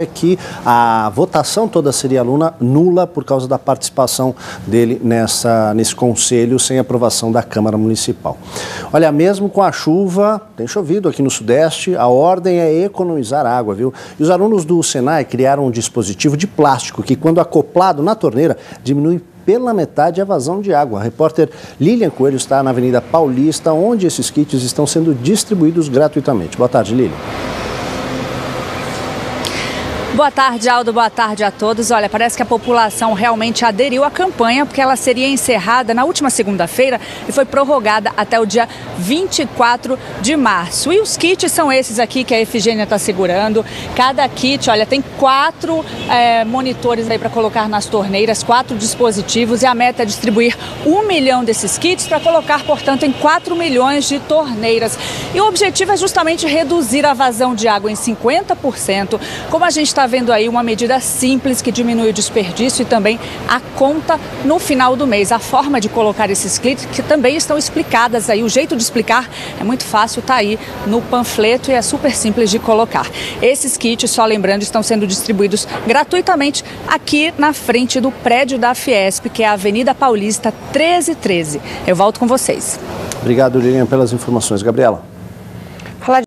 é que a votação toda seria nula por causa da participação dele nessa, nesse conselho sem aprovação da Câmara Municipal. Olha, mesmo com a chuva, tem chovido aqui no Sudeste, a ordem é economizar água, viu? E os alunos do Senai criaram um dispositivo de plástico que, quando acoplado na torneira, diminui pela metade a vazão de água. A repórter Lilian Coelho está na Avenida Paulista, onde esses kits estão sendo distribuídos gratuitamente. Boa tarde, Lilian. Boa tarde, Aldo. Boa tarde a todos. Olha, parece que a população realmente aderiu à campanha, porque ela seria encerrada na última segunda-feira e foi prorrogada até o dia 24 de março. E os kits são esses aqui que a Efigênia está segurando. Cada kit, olha, tem quatro é, monitores aí para colocar nas torneiras, quatro dispositivos, e a meta é distribuir um milhão desses kits para colocar, portanto, em 4 milhões de torneiras. E o objetivo é justamente reduzir a vazão de água em 50%, como a gente está vendo aí uma medida simples que diminui o desperdício e também a conta no final do mês. A forma de colocar esses kits que também estão explicadas aí. O jeito de explicar é muito fácil, está aí no panfleto e é super simples de colocar. Esses kits, só lembrando, estão sendo distribuídos gratuitamente aqui na frente do prédio da Fiesp, que é a Avenida Paulista 1313. Eu volto com vocês. Obrigado, Lilian, pelas informações. Gabriela.